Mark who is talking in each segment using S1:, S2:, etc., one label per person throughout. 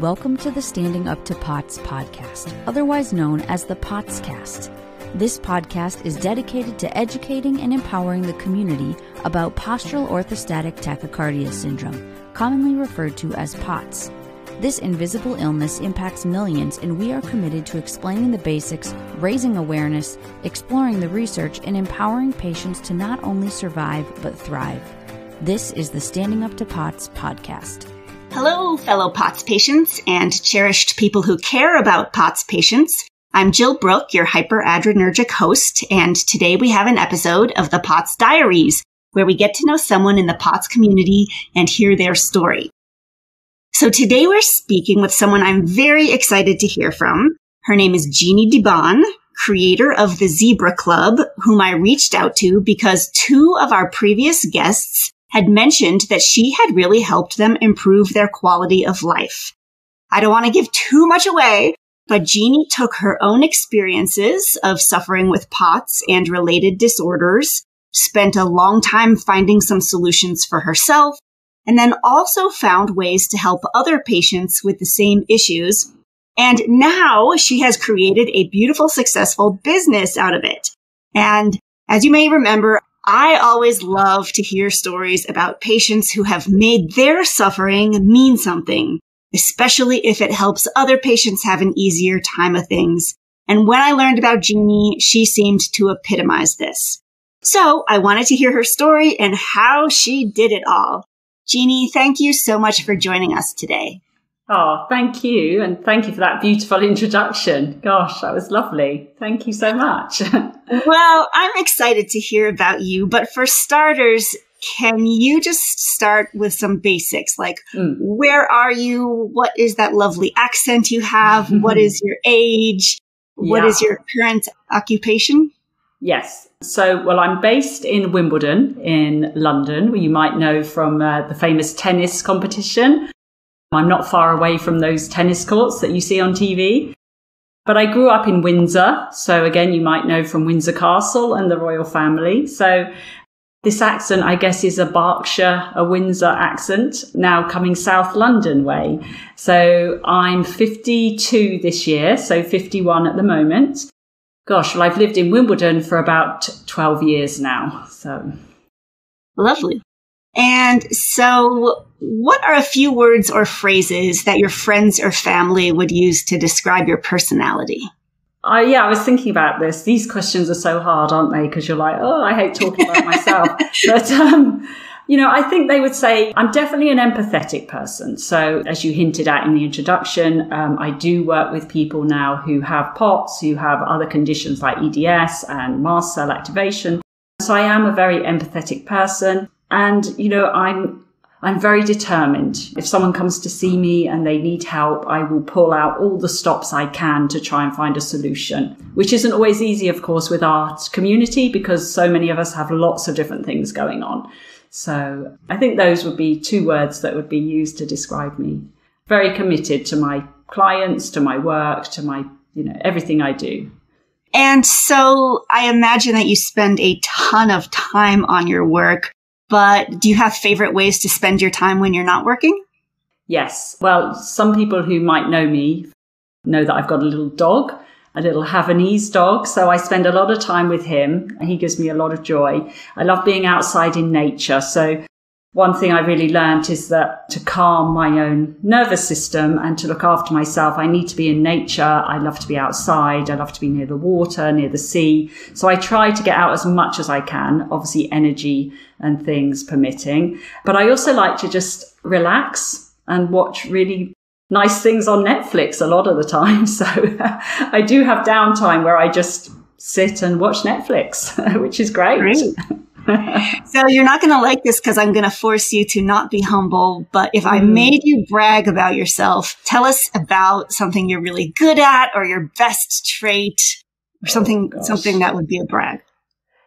S1: Welcome to the Standing Up to POTS podcast, otherwise known as the POTScast. This podcast is dedicated to educating and empowering the community about postural orthostatic tachycardia syndrome, commonly referred to as POTS. This invisible illness impacts millions, and we are committed to explaining the basics, raising awareness, exploring the research, and empowering patients to not only survive but thrive. This is the Standing Up to POTS podcast.
S2: Hello, fellow POTS patients and cherished people who care about POTS patients. I'm Jill Brook, your hyperadrenergic host, and today we have an episode of the POTS Diaries, where we get to know someone in the POTS community and hear their story. So today we're speaking with someone I'm very excited to hear from. Her name is Jeannie Di Bon, creator of the Zebra Club, whom I reached out to because two of our previous guests had mentioned that she had really helped them improve their quality of life. I don't want to give too much away, but Jeannie took her own experiences of suffering with POTS and related disorders, spent a long time finding some solutions for herself, and then also found ways to help other patients with the same issues. And now she has created a beautiful, successful business out of it. And as you may remember, I always love to hear stories about patients who have made their suffering mean something, especially if it helps other patients have an easier time of things. And when I learned about Jeannie, she seemed to epitomize this. So I wanted to hear her story and how she did it all. Jeannie, thank you so much for joining us today.
S3: Oh, thank you. And thank you for that beautiful introduction. Gosh, that was lovely. Thank you so much.
S2: well, I'm excited to hear about you. But for starters, can you just start with some basics? Like, mm. where are you? What is that lovely accent you have? what is your age? What yeah. is your current occupation?
S3: Yes. So, well, I'm based in Wimbledon in London, where you might know from uh, the famous tennis competition. I'm not far away from those tennis courts that you see on TV. But I grew up in Windsor. So again, you might know from Windsor Castle and the royal family. So this accent, I guess, is a Berkshire, a Windsor accent, now coming South London way. So I'm 52 this year, so 51 at the moment. Gosh, well, I've lived in Wimbledon for about 12 years now. So
S2: lovely. And so, what are a few words or phrases that your friends or family would use to describe your personality?
S3: Uh, yeah, I was thinking about this. These questions are so hard, aren't they? Because you're like, oh, I hate talking about myself. but, um, you know, I think they would say I'm definitely an empathetic person. So, as you hinted at in the introduction, um, I do work with people now who have POTS, who have other conditions like EDS and mast cell activation. So, I am a very empathetic person. And, you know, I'm, I'm very determined. If someone comes to see me and they need help, I will pull out all the stops I can to try and find a solution, which isn't always easy, of course, with our community because so many of us have lots of different things going on. So I think those would be two words that would be used to describe me. Very committed to my clients, to my work, to my, you know, everything I do.
S2: And so I imagine that you spend a ton of time on your work. But do you have favorite ways to spend your time when you're not working?
S3: Yes. Well, some people who might know me know that I've got a little dog, a little Havanese dog. So I spend a lot of time with him. And he gives me a lot of joy. I love being outside in nature. So one thing I really learned is that to calm my own nervous system and to look after myself, I need to be in nature. I love to be outside. I love to be near the water, near the sea. So I try to get out as much as I can, obviously energy and things permitting. But I also like to just relax and watch really nice things on Netflix a lot of the time. So I do have downtime where I just sit and watch Netflix, which is great. great.
S2: So you're not going to like this because I'm going to force you to not be humble. But if I mm. made you brag about yourself, tell us about something you're really good at or your best trait or something, oh, something that would be a brag.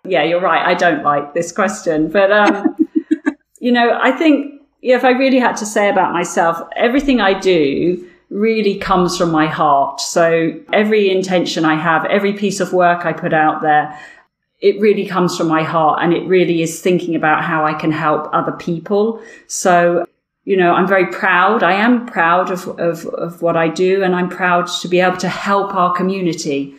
S3: Yeah, you're right. I don't like this question, but, um, you know, I think if I really had to say about myself, everything I do really comes from my heart. So every intention I have, every piece of work I put out there, it really comes from my heart and it really is thinking about how I can help other people. So you know, I'm very proud. I am proud of, of, of what I do and I'm proud to be able to help our community.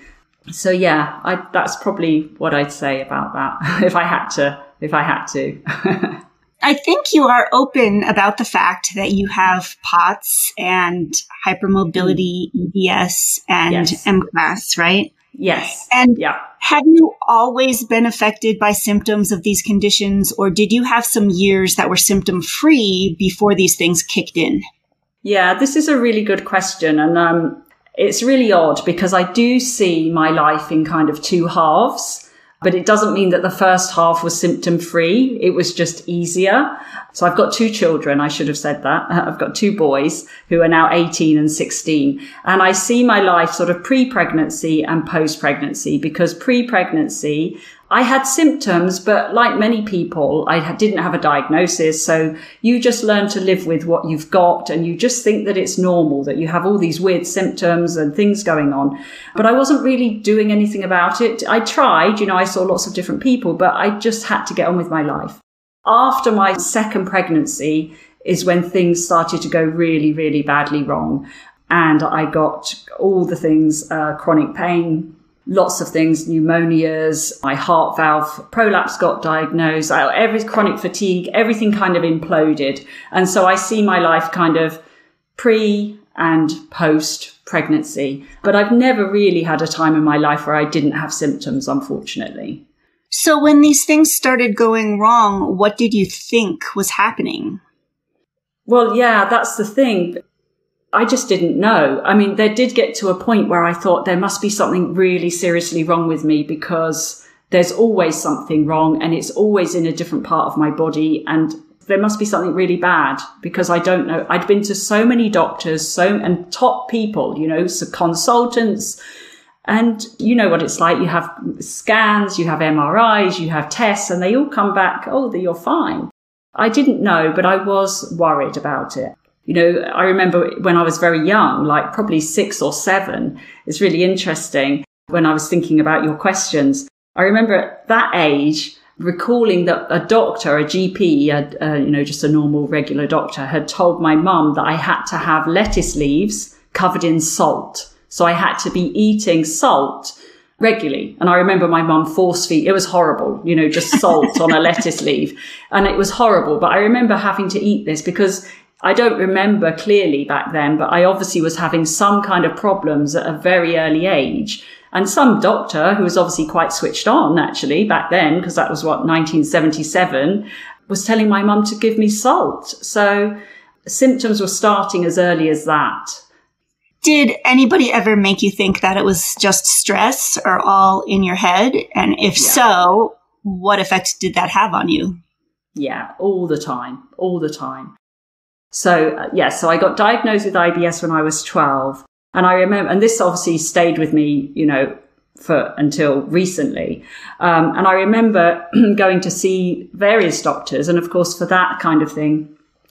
S3: So yeah, I, that's probably what I'd say about that if I had to, if I had to.
S2: I think you are open about the fact that you have POTS and hypermobility, EDS, and yes. MCAS, right?
S3: Yes.
S2: And
S3: yeah.
S2: have you always been affected by symptoms of these conditions, or did you have some years that were symptom free before these things kicked in?
S3: Yeah, this is a really good question. And um, it's really odd because I do see my life in kind of two halves but it doesn't mean that the first half was symptom free. It was just easier. So I've got two children. I should have said that. I've got two boys who are now 18 and 16. And I see my life sort of pre pregnancy and post pregnancy because pre pregnancy, I had symptoms, but like many people, I didn't have a diagnosis. So you just learn to live with what you've got and you just think that it's normal, that you have all these weird symptoms and things going on. But I wasn't really doing anything about it. I tried, you know, I saw lots of different people, but I just had to get on with my life. After my second pregnancy is when things started to go really, really badly wrong. And I got all the things, uh, chronic pain, lots of things, pneumonias, my heart valve prolapse got diagnosed, every chronic fatigue, everything kind of imploded. And so I see my life kind of pre and post pregnancy. But I've never really had a time in my life where I didn't have symptoms, unfortunately.
S2: So when these things started going wrong, what did you think was happening?
S3: Well, yeah, that's the thing. I just didn't know. I mean, there did get to a point where I thought there must be something really seriously wrong with me because there's always something wrong and it's always in a different part of my body. And there must be something really bad because I don't know. I'd been to so many doctors, so, and top people, you know, so consultants. And you know what it's like. You have scans, you have MRIs, you have tests, and they all come back, oh, you're fine. I didn't know, but I was worried about it. You know, I remember when I was very young, like probably six or seven, it's really interesting when I was thinking about your questions. I remember at that age, recalling that a doctor, a GP, a, a, you know, just a normal regular doctor had told my mum that I had to have lettuce leaves covered in salt. So I had to be eating salt regularly. And I remember my mum force feed. It was horrible, you know, just salt on a lettuce leaf. And it was horrible. But I remember having to eat this because I don't remember clearly back then, but I obviously was having some kind of problems at a very early age. And some doctor who was obviously quite switched on actually back then, because that was what 1977, was telling my mum to give me salt. So symptoms were starting as early as that.
S2: Did anybody ever make you think that it was just stress or all in your head? And if yeah. so, what effect did that have on you?
S3: Yeah, all the time, all the time. So, uh, yeah, so I got diagnosed with IBS when I was 12. And I remember, and this obviously stayed with me, you know, for until recently. Um, and I remember going to see various doctors. And of course, for that kind of thing,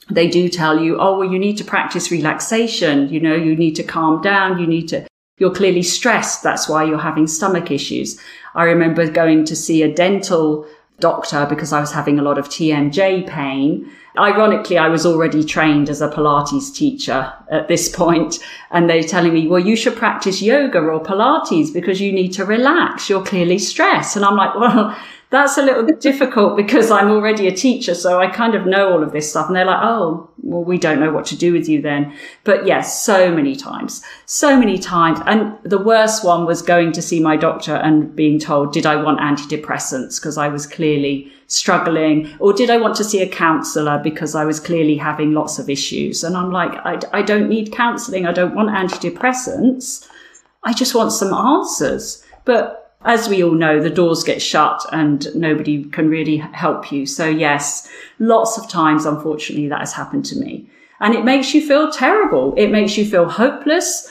S3: they do tell you, oh, well, you need to practice relaxation. You know, you need to calm down. You need to, you're clearly stressed. That's why you're having stomach issues. I remember going to see a dental doctor because I was having a lot of TMJ pain. Ironically, I was already trained as a Pilates teacher at this point, and they're telling me, well, you should practice yoga or Pilates because you need to relax. You're clearly stressed. And I'm like, well, that's a little bit difficult because I'm already a teacher. So I kind of know all of this stuff. And they're like, oh, well, we don't know what to do with you then. But yes, so many times, so many times. And the worst one was going to see my doctor and being told, did I want antidepressants? Because I was clearly struggling or did I want to see a counselor because I was clearly having lots of issues? And I'm like, I, I don't need counseling. I don't want antidepressants. I just want some answers. But as we all know, the doors get shut and nobody can really help you. So yes, lots of times, unfortunately, that has happened to me. And it makes you feel terrible. It makes you feel hopeless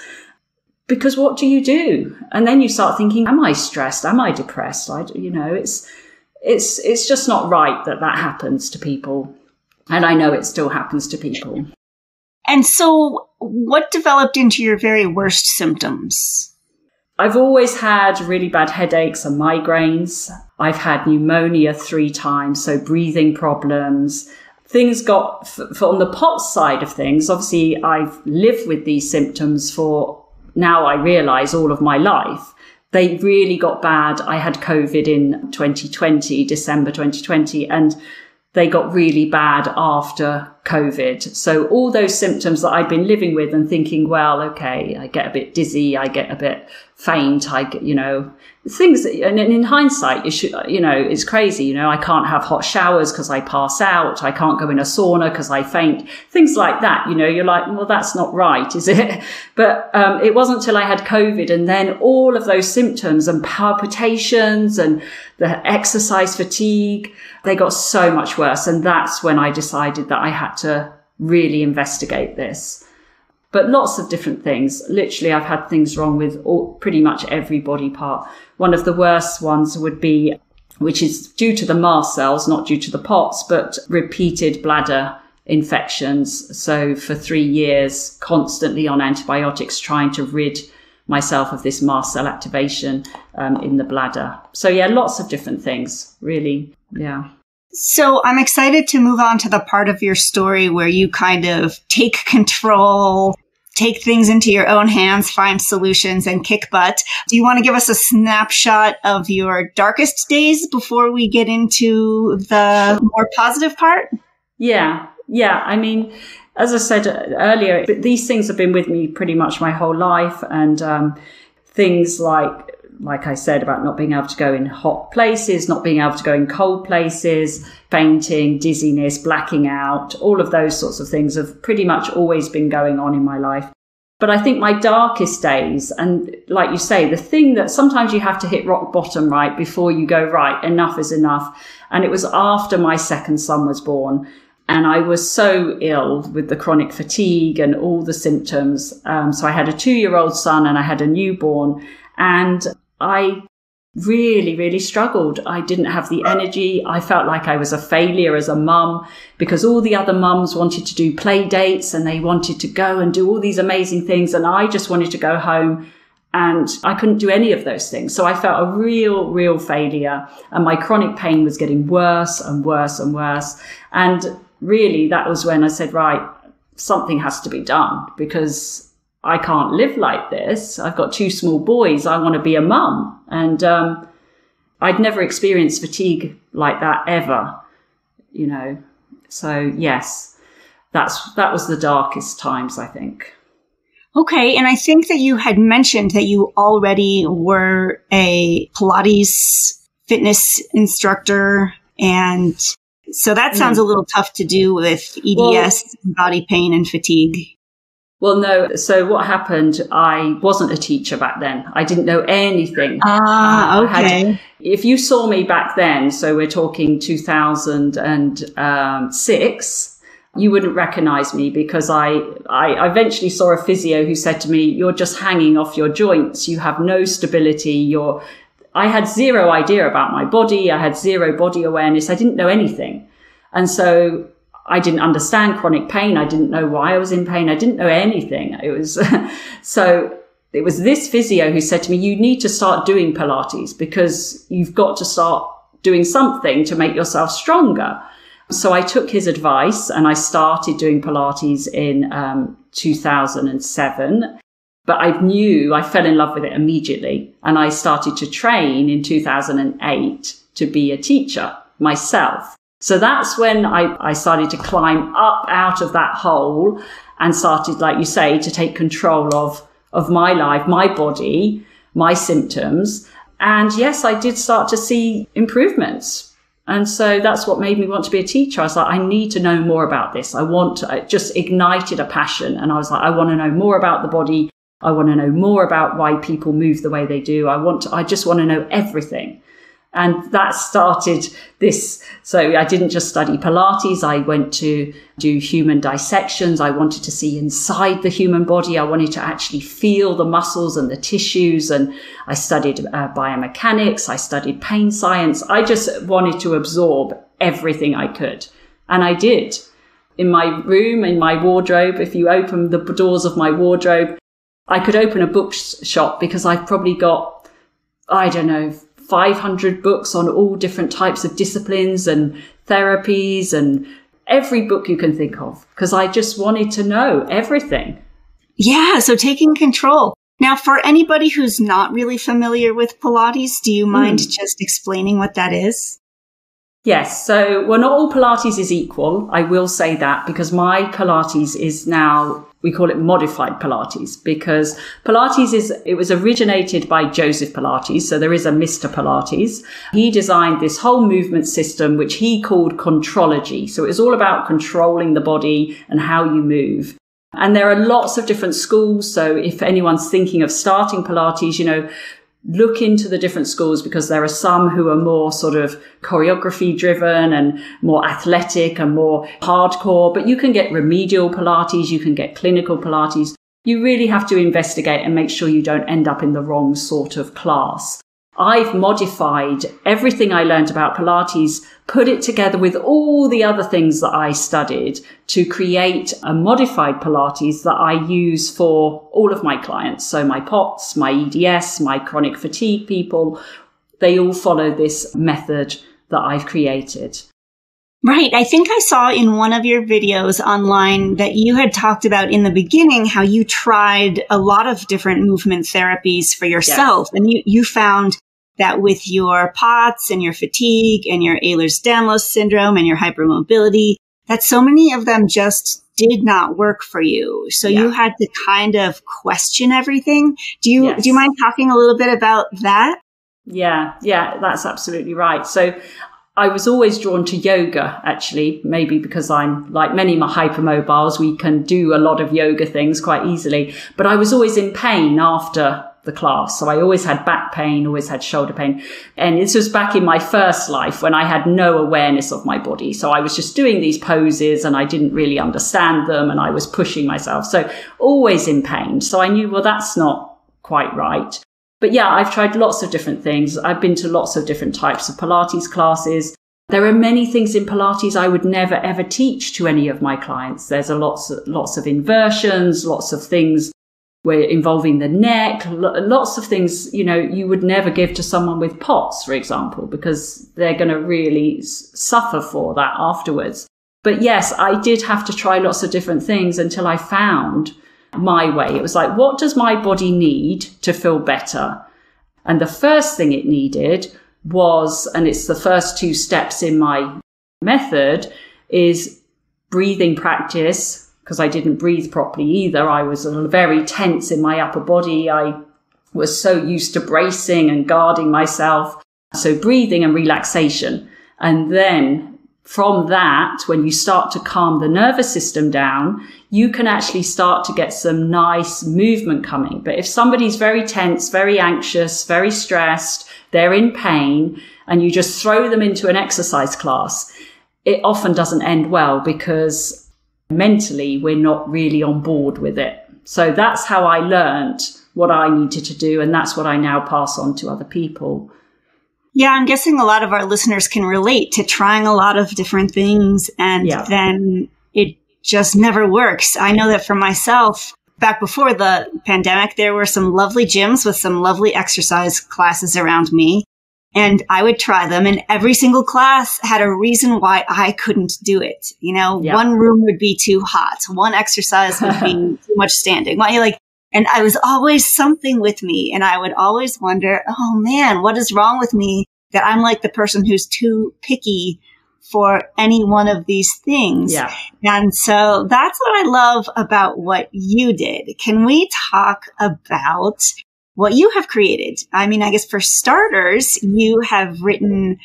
S3: because what do you do? And then you start thinking, am I stressed? Am I depressed? I, you know, it's, it's, it's just not right that that happens to people. And I know it still happens to people.
S2: And so what developed into your very worst symptoms?
S3: I've always had really bad headaches and migraines. I've had pneumonia three times, so breathing problems, things got f- on the POTS side of things. Obviously, I've lived with these symptoms for now. I realize all of my life. They really got bad. I had COVID in 2020, December 2020, and they got really bad after COVID. So all those symptoms that I'd been living with and thinking, well, okay, I get a bit dizzy, I get a bit faint, I get, you know, things that, and in hindsight, you should, you know, it's crazy. You know, I can't have hot showers because I pass out. I can't go in a sauna because I faint. Things like that. You know, you're like, well, that's not right, is it? But um, it wasn't until I had COVID and then all of those symptoms and palpitations and the exercise fatigue, they got so much worse. And that's when I decided that I had to really investigate this but lots of different things. Literally, I've had things wrong with all, pretty much every body part. One of the worst ones would be, which is due to the mast cells, not due to the POTS, but repeated bladder infections. So for three years, constantly on antibiotics, trying to rid myself of this mast cell activation um, in the bladder. So yeah, lots of different things, really. Yeah.
S2: So I'm excited to move on to the part of your story where you kind of take control take things into your own hands, find solutions, and kick butt. Do you want to give us a snapshot of your darkest days before we get into the more positive part?
S3: Yeah. Yeah. I mean, as I said earlier, these things have been with me pretty much my whole life. And um, things like like I said, about not being able to go in hot places, not being able to go in cold places, fainting, dizziness, blacking out, all of those sorts of things have pretty much always been going on in my life. But I think my darkest days, and like you say, the thing that sometimes you have to hit rock bottom, right, before you go, right, enough is enough. And it was after my second son was born. And I was so ill with the chronic fatigue and all the symptoms. Um, so I had a two year old son and I had a newborn. And I really, really struggled. I didn't have the energy. I felt like I was a failure as a mum because all the other mums wanted to do play dates and they wanted to go and do all these amazing things. And I just wanted to go home and I couldn't do any of those things. So I felt a real, real failure and my chronic pain was getting worse and worse and worse. And really that was when I said, right, something has to be done because I can't live like this. I've got two small boys. I want to be a mum. And um, I'd never experienced fatigue like that ever, you know. So yes, that's that was the darkest times, I think.
S2: Okay, and I think that you had mentioned that you already were a Pilates fitness instructor and so that sounds mm. a little tough to do with EDS, well, body pain and fatigue.
S3: Well, no. So what happened? I wasn't a teacher back then. I didn't know anything.
S2: Ah, okay. Had,
S3: if you saw me back then, so we're talking 2006, you wouldn't recognize me because I, I eventually saw a physio who said to me, you're just hanging off your joints. You have no stability. You're, I had zero idea about my body. I had zero body awareness. I didn't know anything. And so I didn't understand chronic pain. I didn't know why I was in pain. I didn't know anything. It was so it was this physio who said to me, you need to start doing Pilates because you've got to start doing something to make yourself stronger. So I took his advice and I started doing Pilates in um, 2007. But I knew I fell in love with it immediately. And I started to train in 2008 to be a teacher myself. So that's when I, I started to climb up out of that hole and started, like you say, to take control of, of my life, my body, my symptoms. And yes, I did start to see improvements. And so that's what made me want to be a teacher. I was like, I need to know more about this. I want to, it just ignited a passion. And I was like, I want to know more about the body. I want to know more about why people move the way they do. I want to, I just want to know everything. And that started this. So I didn't just study Pilates. I went to do human dissections. I wanted to see inside the human body. I wanted to actually feel the muscles and the tissues. And I studied uh, biomechanics. I studied pain science. I just wanted to absorb everything I could. And I did. In my room, in my wardrobe, if you open the doors of my wardrobe, I could open a bookshop because I've probably got, I don't know, 500 books on all different types of disciplines and therapies and every book you can think of because I just wanted to know everything.
S2: Yeah. So taking control. Now, for anybody who's not really familiar with Pilates, do you mind mm. just explaining what that is?
S3: Yes. So, well, not all Pilates is equal. I will say that because my Pilates is now, we call it modified Pilates because Pilates is, it was originated by Joseph Pilates. So there is a Mr. Pilates. He designed this whole movement system, which he called contrology. So it's all about controlling the body and how you move. And there are lots of different schools. So if anyone's thinking of starting Pilates, you know, look into the different schools because there are some who are more sort of choreography driven and more athletic and more hardcore, but you can get remedial Pilates, you can get clinical Pilates. You really have to investigate and make sure you don't end up in the wrong sort of class. I've modified everything I learned about Pilates, put it together with all the other things that I studied to create a modified Pilates that I use for all of my clients. So my POTS, my EDS, my chronic fatigue people, they all follow this method that I've created.
S2: Right. I think I saw in one of your videos online that you had talked about in the beginning how you tried a lot of different movement therapies for yourself. Yes. And you, you found that with your POTS and your fatigue and your Ehlers-Danlos syndrome and your hypermobility, that so many of them just did not work for you. So yeah. you had to kind of question everything. Do you, yes. do you mind talking a little bit about that?
S3: Yeah, yeah, that's absolutely right. So I was always drawn to yoga, actually, maybe because I'm like many my hypermobiles, we can do a lot of yoga things quite easily. But I was always in pain after the class. So I always had back pain, always had shoulder pain. And this was back in my first life when I had no awareness of my body. So I was just doing these poses and I didn't really understand them and I was pushing myself. So always in pain. So I knew, well, that's not quite right. But yeah, I've tried lots of different things. I've been to lots of different types of Pilates classes. There are many things in Pilates I would never ever teach to any of my clients. There's a lots, of, lots of inversions, lots of things where involving the neck, lots of things, you know, you would never give to someone with POTS, for example, because they're going to really suffer for that afterwards. But yes, I did have to try lots of different things until I found my way. It was like, what does my body need to feel better? And the first thing it needed was, and it's the first two steps in my method, is breathing practice, because I didn't breathe properly either. I was very tense in my upper body. I was so used to bracing and guarding myself. So breathing and relaxation. And then from that, when you start to calm the nervous system down, you can actually start to get some nice movement coming. But if somebody's very tense, very anxious, very stressed, they're in pain, and you just throw them into an exercise class, it often doesn't end well because mentally we're not really on board with it. So that's how I learned what I needed to do. And that's what I now pass on to other people.
S2: Yeah, I'm guessing a lot of our listeners can relate to trying a lot of different things and yeah. then it just never works. I know that for myself, back before the pandemic, there were some lovely gyms with some lovely exercise classes around me. And I would try them and every single class had a reason why I couldn't do it. You know, yeah. one room would be too hot. One exercise would be too much standing. Like, and I was always something with me. And I would always wonder, oh man, what is wrong with me that I'm like the person who's too picky for any one of these things.
S3: Yeah.
S2: And so that's what I love about what you did. Can we talk about what you have created? I mean, I guess for starters, you have written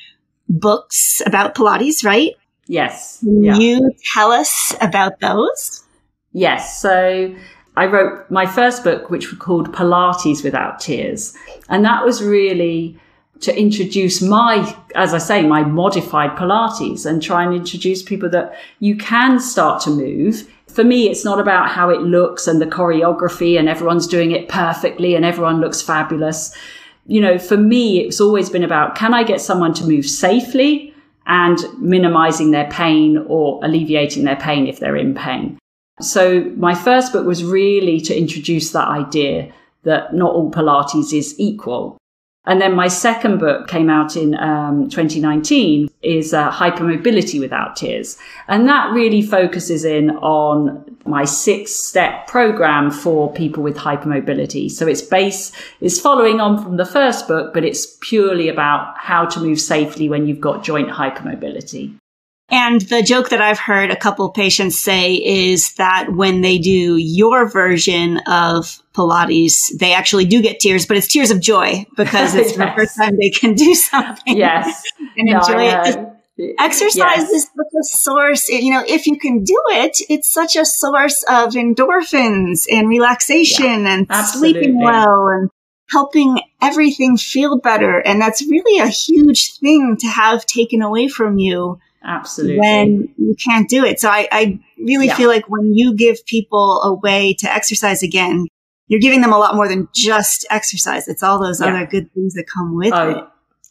S2: books about Pilates, right?
S3: Yes.
S2: Can yeah. you tell us about those?
S3: Yes. So I wrote my first book, which was called Pilates Without Tears. And that was really to introduce my, as I say, my modified Pilates and try and introduce people that you can start to move. For me, it's not about how it looks and the choreography and everyone's doing it perfectly and everyone looks fabulous. You know, for me, it's always been about can I get someone to move safely and minimizing their pain or alleviating their pain if they're in pain. So my first book was really to introduce that idea that not all Pilates is equal. And then my second book came out in um, 2019 is uh, Hypermobility Without Tears. And that really focuses in on my six step program for people with hypermobility. So its base is following on from the first book, but it's purely about how to move safely when you've got joint hypermobility.
S2: And the joke that I've heard a couple patients say is that when they do your version of Pilates, they actually do get tears, but it's tears of joy because it's yes. the first time they can do something.
S3: Yes.
S2: and no, enjoy it. Exercise yes. is the source. You know, if you can do it, it's such a source of endorphins and relaxation yeah, and absolutely. sleeping well and helping everything feel better. And that's really a huge thing to have taken away from you
S3: Absolutely.
S2: When you can't do it. So I, I really yeah. feel like when you give people a way to exercise again, you're giving them a lot more than just exercise. It's all those yeah. other good things that come with oh, it.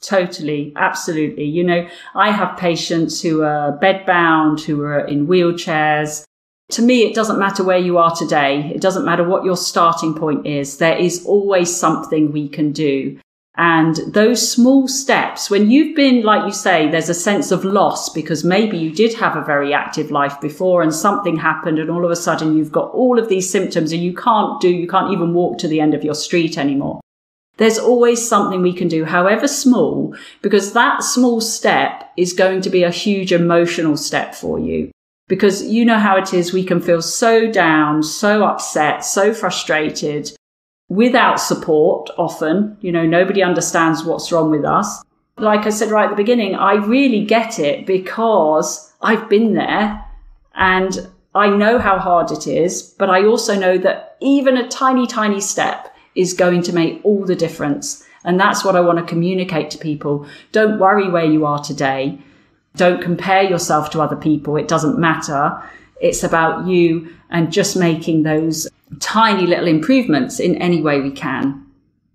S3: Totally. Absolutely. You know, I have patients who are bedbound, who are in wheelchairs. To me, it doesn't matter where you are today. It doesn't matter what your starting point is. There is always something we can do. And those small steps, when you've been, like you say, there's a sense of loss because maybe you did have a very active life before and something happened and all of a sudden you've got all of these symptoms and you can't do, you can't even walk to the end of your street anymore. There's always something we can do, however small, because that small step is going to be a huge emotional step for you. Because you know how it is. We can feel so down, so upset, so frustrated without support often. You know, nobody understands what's wrong with us. Like I said right at the beginning, I really get it because I've been there and I know how hard it is, but I also know that even a tiny, tiny step is going to make all the difference. And that's what I want to communicate to people. Don't worry where you are today. Don't compare yourself to other people. It doesn't matter. It's about you and just making those tiny little improvements in any way we can.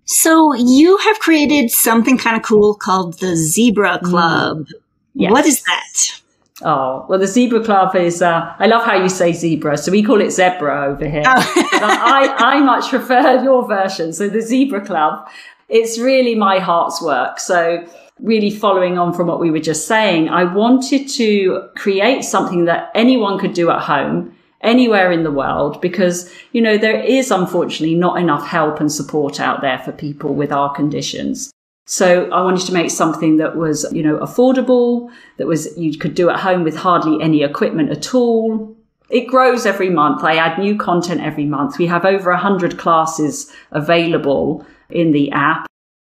S2: So you have created something kind of cool called the Zebra mm. Club. Yes. What is that?
S3: Oh, well, the Zebra Club is, uh, I love how you say zebra. So we call it zebra over here. Oh. I, I much prefer your version. So the Zebra Club, it's really my heart's work. So really following on from what we were just saying, I wanted to create something that anyone could do at home anywhere in the world because, you know, there is unfortunately not enough help and support out there for people with our conditions. So I wanted to make something that was, you know, affordable, that was, you could do at home with hardly any equipment at all. It grows every month. I add new content every month. We have over a hundred classes available in the app.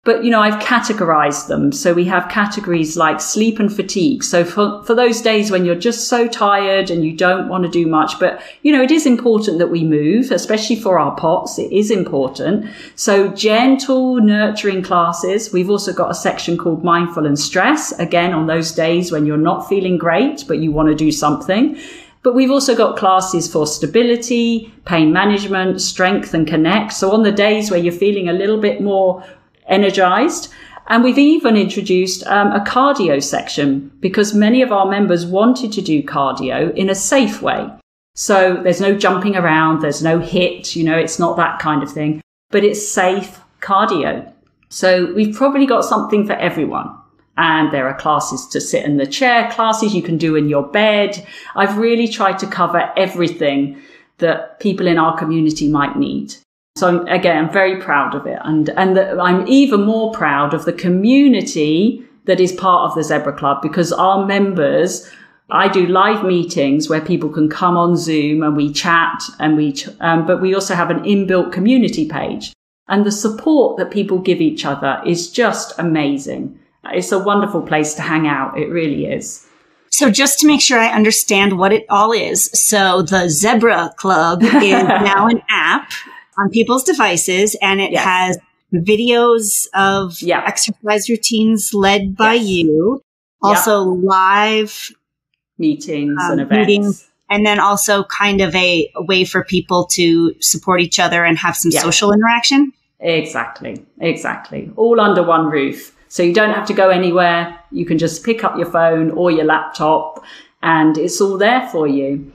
S3: But, you know, I've categorized them. So we have categories like sleep and fatigue. So for, for those days when you're just so tired and you don't want to do much, but, you know, it is important that we move, especially for our POTS. It is important. So gentle, nurturing classes. We've also got a section called mindful and stress. Again, on those days when you're not feeling great, but you want to do something. But we've also got classes for stability, pain management, strength and connect. So on the days where you're feeling a little bit more energized. And we've even introduced um, a cardio section because many of our members wanted to do cardio in a safe way. So there's no jumping around, there's no HIIT, you know, it's not that kind of thing, but it's safe cardio. So we've probably got something for everyone. And there are classes to sit in the chair, classes you can do in your bed. I've really tried to cover everything that people in our community might need. So again, I'm very proud of it. And, and the, I'm even more proud of the community that is part of the Zebra Club because our members, I do live meetings where people can come on Zoom and we chat and we, um, but we also have an inbuilt community page and the support that people give each other is just amazing. It's a wonderful place to hang out. It really is.
S2: So just to make sure I understand what it all is. So the Zebra Club is now an app on people's devices and it yes. has videos of yeah. exercise routines led by yes. you, also yeah. live
S3: meetings um, and events. Meetings,
S2: and then also kind of a, a, way for people to support each other and have some yeah. social interaction.
S3: Exactly, exactly. All under one roof. So you don't have to go anywhere. You can just pick up your phone or your laptop and it's all there for you.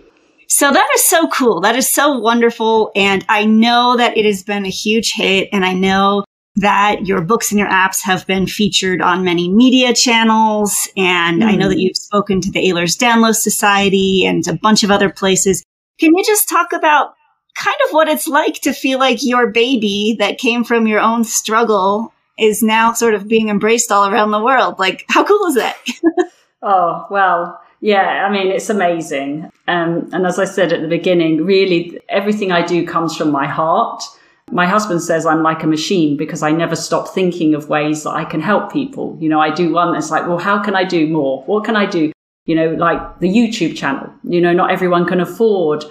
S2: So that is so cool. That is so wonderful. And I know that it has been a huge hit and I know that your books and your apps have been featured on many media channels. And mm. I know that hmm. you've spoken to the Ehlers-Danlos Society and a bunch of other places. Can you just talk about kind of what it's like to feel like your baby that came from your own struggle is now sort of being embraced all around the world? Like, how cool is that?
S3: oh, well, yeah, I mean, it's amazing. Um, and as I said at the beginning, really everything I do comes from my heart. My husband says I'm like a machine because I never stop thinking of ways that I can help people. You know, I do one that's like, well, how can I do more? What can I do? You know, like the YouTube channel. You know, not everyone can afford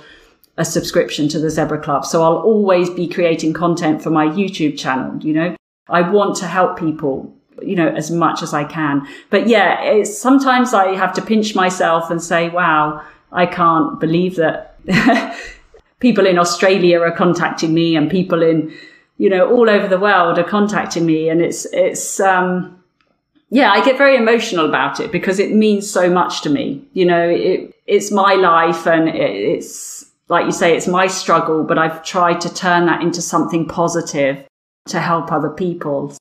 S3: a subscription to the Zebra Club. So I'll always be creating content for my YouTube channel. You know, I want to help people, you know, as much as I can. But yeah, sometimes I have to pinch myself and say, wow, I can't believe that people in Australia are contacting me and people in, you know, all over the world are contacting me. And it's, it's, um, yeah, I get very emotional about it because it means so much to me. You know, it, it's my life and it, it's, like you say, it's my struggle, but I've tried to turn that into something positive to help other people.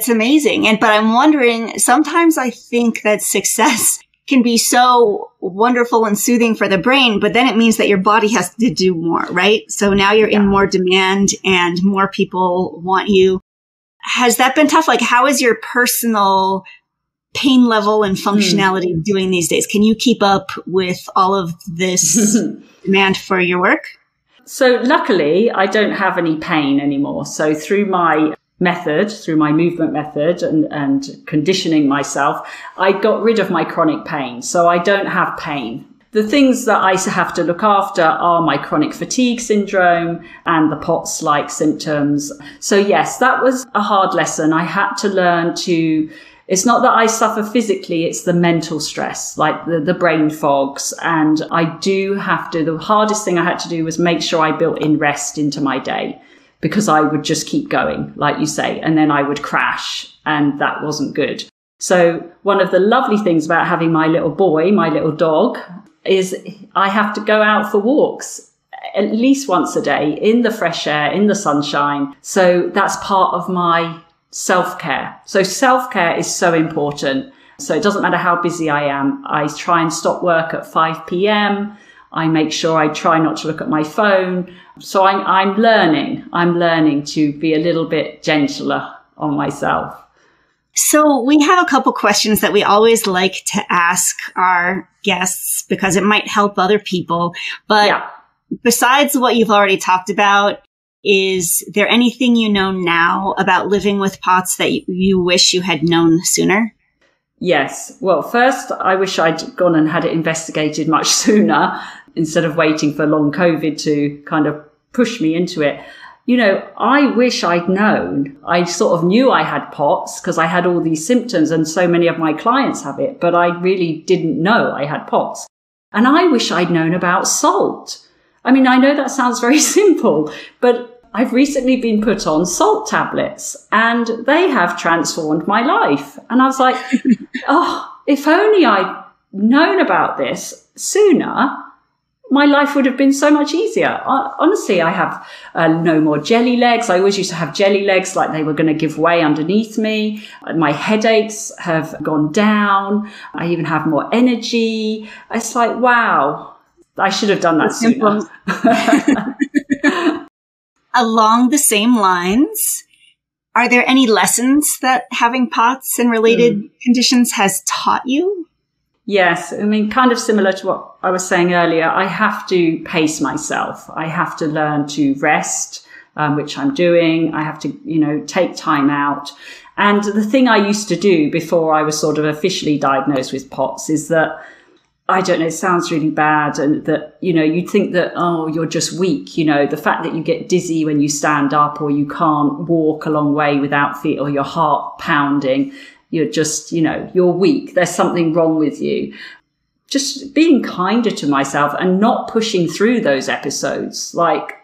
S2: It's amazing. And, but I'm wondering, sometimes I think that success can be so wonderful and soothing for the brain, but then it means that your body has to do more, right? So now you're yeah. in more demand and more people want you. Has that been tough? Like, how is your personal pain level and hmm. functionality mm. doing these days? Can you keep up with all of this demand for your work?
S3: So luckily, I don't have any pain anymore. So through my method, through my movement method and, and conditioning myself, I got rid of my chronic pain. So I don't have pain. The things that I have to look after are my chronic fatigue syndrome and the POTS like symptoms. So yes, that was a hard lesson. I had to learn to it's not that I suffer physically, it's the mental stress, like the, the brain fogs. And I do have to, the hardest thing I had to do was make sure I built in rest into my day because I would just keep going, like you say, and then I would crash and that wasn't good. So one of the lovely things about having my little boy, my little dog, is I have to go out for walks at least once a day in the fresh air, in the sunshine. So that's part of my self care. So self care is so important. So it doesn't matter how busy I am. I try and stop work at 5 p.m. I make sure I try not to look at my phone. So I'm, I'm learning, I'm learning to be a little bit gentler on myself.
S2: So we have a couple questions that we always like to ask our guests because it might help other people. But yeah. besides what you've already talked about, is there anything you know now about living with POTS that you, you wish you had known sooner?
S3: Yes. Well, first, I wish I'd gone and had it investigated much sooner instead of waiting for long COVID to kind of push me into it. You know, I wish I'd known. I sort of knew I had POTS because I had all these symptoms and so many of my clients have it, but I really didn't know I had POTS. And I wish I'd known about salt. I mean, I know that sounds very simple, but I've recently been put on salt tablets and they have transformed my life. And I was like, oh, if only I'd known about this sooner, my life would have been so much easier. Honestly, I have uh, no more jelly legs. I always used to have jelly legs like they were going to give way underneath me. My headaches have gone down. I even have more energy. It's like, wow, I should have done that sooner.
S2: Along the same lines, are there any lessons that having POTS and related mm. conditions has taught you?
S3: Yes, I mean, kind of similar to what I was saying earlier. I have to pace myself. I have to learn to rest, um, which I'm doing. I have to, you know, take time out. And the thing I used to do before I was sort of officially diagnosed with POTS is that I don't know, it sounds really bad. And that, you know, you'd think that, oh, you're just weak. You know, the fact that you get dizzy when you stand up or you can't walk a long way without feet or your heart pounding, you're just, you know, you're weak. There's something wrong with you. Just being kinder to myself and not pushing through those episodes. Like,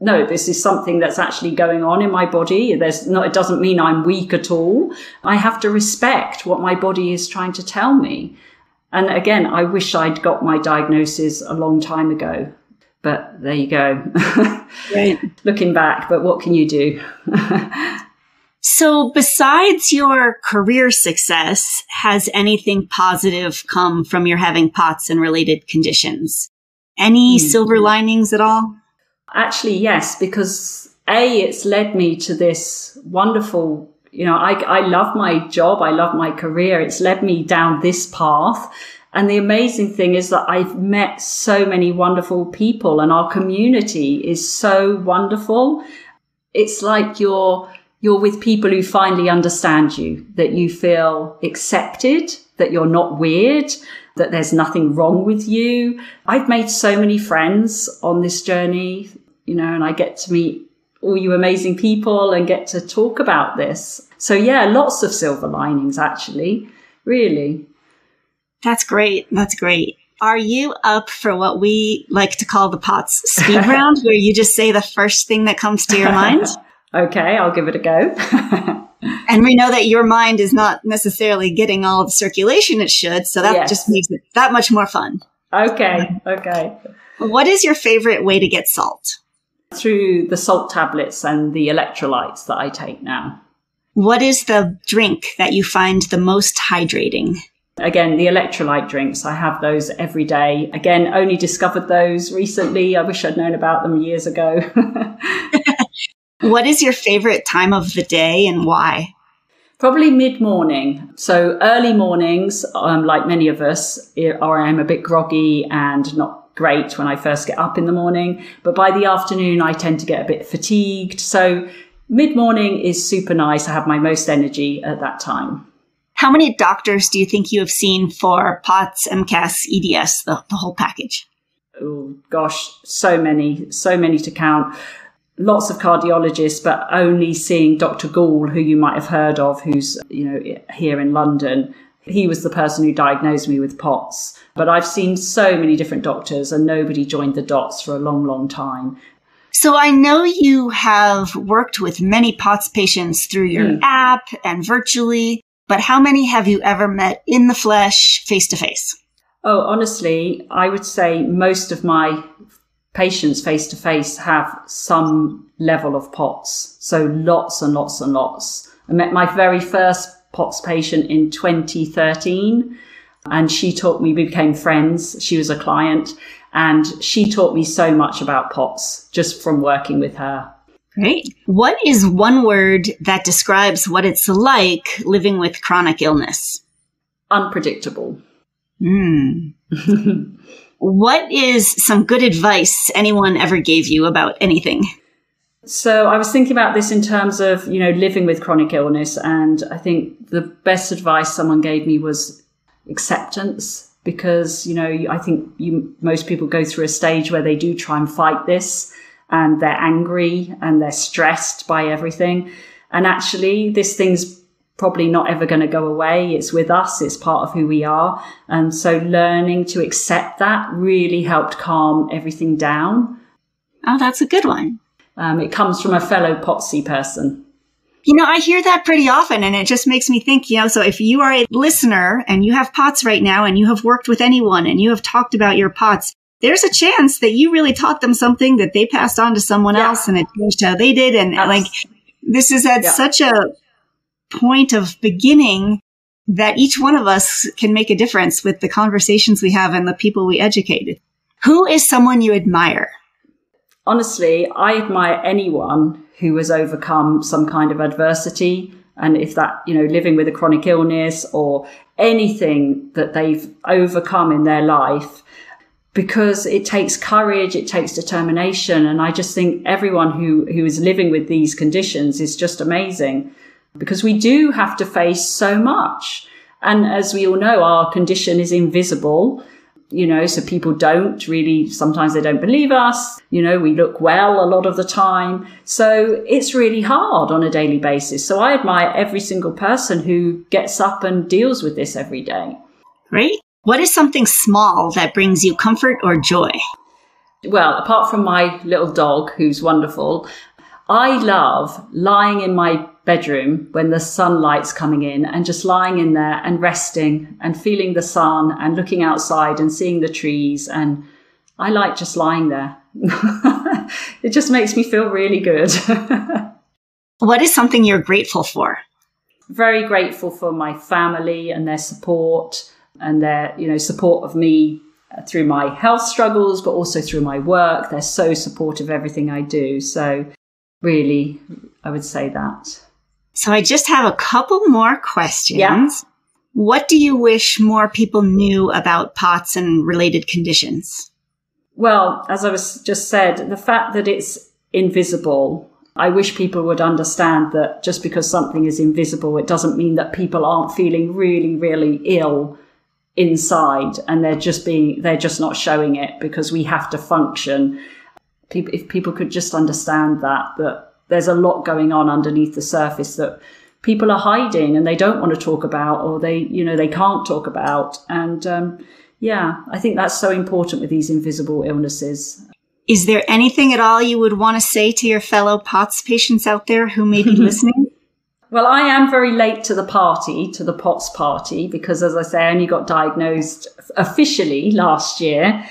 S3: no, this is something that's actually going on in my body. There's not, it doesn't mean I'm weak at all. I have to respect what my body is trying to tell me. And again, I wish I'd got my diagnosis a long time ago. But there you go. right. Looking back, but what can you do?
S2: So besides your career success, has anything positive come from your having POTS and related conditions? Any mm-hmm. silver linings at all?
S3: Actually, yes, because A, it's led me to this wonderful, you know, I, I love my job. I love my career. It's led me down this path. And the amazing thing is that I've met so many wonderful people and our community is so wonderful. It's like you're, you're with people who finally understand you, that you feel accepted, that you're not weird, that there's nothing wrong with you. I've made so many friends on this journey, you know, and I get to meet all you amazing people and get to talk about this. So yeah, lots of silver linings actually, really.
S2: That's great. That's great. Are you up for what we like to call the POTS speed round, where you just say the first thing that comes to your mind?
S3: okay, I'll give it a go.
S2: and we know that your mind is not necessarily getting all the circulation it should. So that yes. just makes it that much more fun.
S3: Okay. Okay.
S2: What is your favorite way to get salt?
S3: Through the salt tablets and the electrolytes that I take now.
S2: What is the drink that you find the most hydrating?
S3: Again, the electrolyte drinks, I have those every day. Again, only discovered those recently. I wish I'd known about them years ago.
S2: What is your favorite time of the day and why?
S3: Probably mid morning. So early mornings, um, like many of us, or I'm a bit groggy and not great when I first get up in the morning. But by the afternoon, I tend to get a bit fatigued. So mid morning is super nice. I have my most energy at that time.
S2: How many doctors do you think you have seen for POTS, MCAS, EDS, the, the whole package?
S3: Oh, gosh, so many, so many to count lots of cardiologists, but only seeing Dr. Gall, who you might have heard of, who's, you know, here in London. He was the person who diagnosed me with POTS. But I've seen so many different doctors and nobody joined the dots for a long, long time.
S2: So I know you have worked with many POTS patients through your mm. app and virtually, but how many have you ever met in the flesh, face to face?
S3: Oh, honestly, I would say most of my patients face to face have some level of POTS. So lots and lots and lots. I met my very first POTS patient in 2013 and she taught me, we became friends. She was a client and she taught me so much about POTS just from working with her.
S2: Great. What is one word that describes what it's like living with chronic illness?
S3: Unpredictable.
S2: Hmm. What is some good advice anyone ever gave you about anything?
S3: So I was thinking about this in terms of, you know, living with chronic illness. And I think the best advice someone gave me was acceptance because, you know, I think you, most people go through a stage where they do try and fight this and they're angry and they're stressed by everything. And actually this thing's probably not ever going to go away. It's with us. It's part of who we are. And so learning to accept that really helped calm everything down.
S2: Oh, that's a good one.
S3: Um, it comes from a fellow POTSy person.
S2: You know, I hear that pretty often and it just makes me think, you know, so if you are a listener and you have POTS right now and you have worked with anyone and you have talked about your POTS, there's a chance that you really taught them something that they passed on to someone yeah. else and it changed how they did. And like, this is at yeah. such a point of beginning that each one of us can make a difference with the conversations we have and the people we educate. Who is someone you admire?
S3: Honestly, I admire anyone who has overcome some kind of adversity. And if that, you know, living with a chronic illness or anything that they've overcome in their life, because it takes courage, it takes determination. And I just think everyone who, who is living with these conditions is just amazing because we do have to face so much. And as we all know, our condition is invisible, you know, so people don't really, sometimes they don't believe us. You know, we look well a lot of the time. So it's really hard on a daily basis. So I admire every single person who gets up and deals with this every day.
S2: Great. What is something small that brings you comfort or joy?
S3: Well, apart from my little dog, who's wonderful, I love lying in my bedroom when the sunlight's coming in and just lying in there and resting and feeling the sun and looking outside and seeing the trees. And I like just lying there. it just makes me feel really good.
S2: What is something you're grateful for?
S3: Very grateful for my family and their support and their, you know, support of me through my health struggles, but also through my work. They're so supportive of everything I do. So really, I would say that.
S2: So I just have a couple more questions.
S3: Yeah.
S2: What do you wish more people knew about POTS and related conditions?
S3: Well, as I was just said, the fact that it's invisible, I wish people would understand that just because something is invisible, it doesn't mean that people aren't feeling really, really ill inside and they're just being, they're just not showing it because we have to function. If people could just understand that, that there's a lot going on underneath the surface that people are hiding and they don't want to talk about or they you know they can't talk about and um, yeah i think that's so important with these invisible illnesses
S2: is there anything at all you would want to say to your fellow POTS patients out there who may be listening?
S3: Well, I am very late to the party, to the POTS party, because as I say, I only got diagnosed officially last year.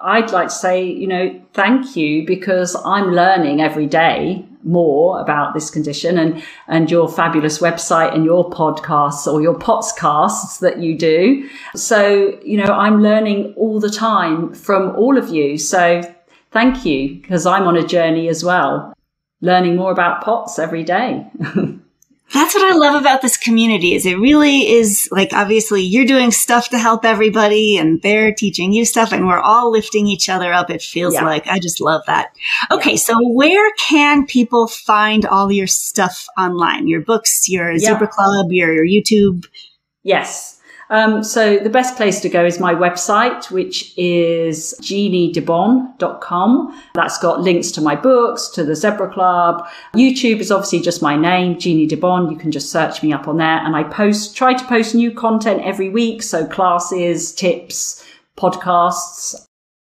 S3: I'd like to say, you know, thank you because I'm learning every day more about this condition and, and your fabulous website and your podcasts or your casts that you do. So, you know, I'm learning all the time from all of you. So thank you because I'm on a journey as well, learning more about POTS every day.
S2: That's what I love about this community is it really is like obviously you're doing stuff to help everybody and they're teaching you stuff and we're all lifting each other up. It feels yeah. like I just love that. Okay. Yeah. So where can people find all your stuff online? Your books, your yeah. Zebra Club, your, your YouTube?
S3: Yes. Um, so the best place to go is my website, which is jeanniedibon.com. That's got links to my books, to the Zebra Club. YouTube is obviously just my name, Jeannie Dibon. You can just search me up on there. And I post, try to post new content every week. So classes, tips, podcasts.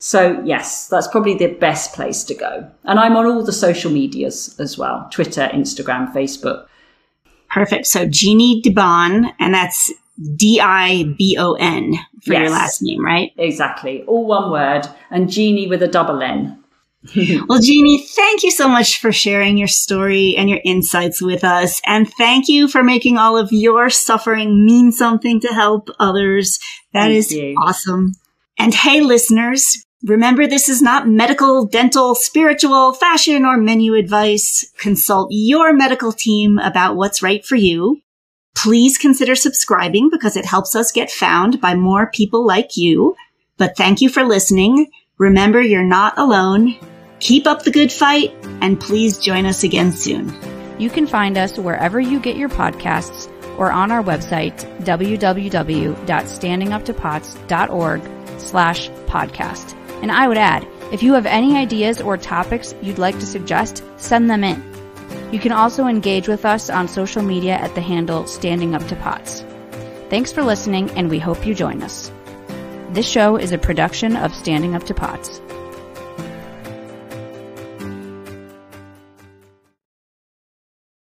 S3: So yes, that's probably the best place to go. And I'm on all the social medias as well. Twitter, Instagram, Facebook.
S2: Perfect. So Jeannie Dibon, and that's D I B O N for yes, your last name, right?
S3: Exactly. All one word and Jeannie with a double N.
S2: well, Jeannie, thank you so much for sharing your story and your insights with us. And thank you for making all of your suffering mean something to help others. That thank is you. awesome. And hey, listeners, remember this is not medical, dental, spiritual, fashion, or menu advice. Consult your medical team about what's right for you. Please consider subscribing because it helps us get found by more people like you. But thank you for listening. Remember, you're not alone. Keep up the good fight and please join us again soon.
S1: You can find us wherever you get your podcasts or on our website, www.standinguptopots.org slash podcast. And I would add, if you have any ideas or topics you'd like to suggest, send them in. You can also engage with us on social media at the handle Standing Up to Pots. Thanks for listening, and we hope you join us. This show is a production of Standing Up to Pots.